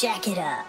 jack it up.